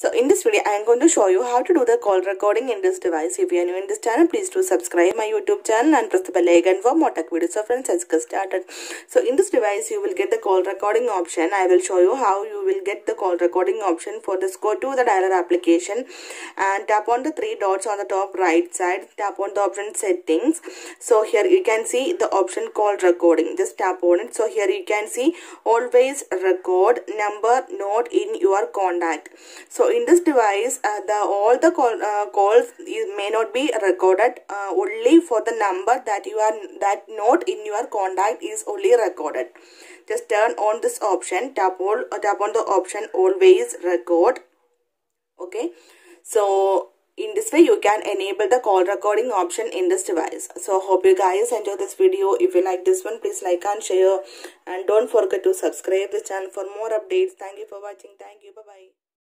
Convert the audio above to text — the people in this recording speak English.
So in this video, I am going to show you how to do the call recording in this device. If you are new in this channel, please do subscribe my YouTube channel and press the bell icon for more tech videos. So friends, let's get started. So in this device, you will get the call recording option. I will show you how you will get the call recording option. For this, go to the dialer application and tap on the three dots on the top right side. Tap on the option settings. So here you can see the option call recording. Just tap on it. So here you can see always record number note in your contact. So in this device uh, the all the call, uh, calls may not be recorded uh, only for the number that you are that note in your contact is only recorded just turn on this option tap on tap on the option always record. Okay. So in this way you can enable the call recording option in this device. So hope you guys enjoy this video. If you like this one please like and share. And don't forget to subscribe the channel for more updates. Thank you for watching. Thank you. Bye bye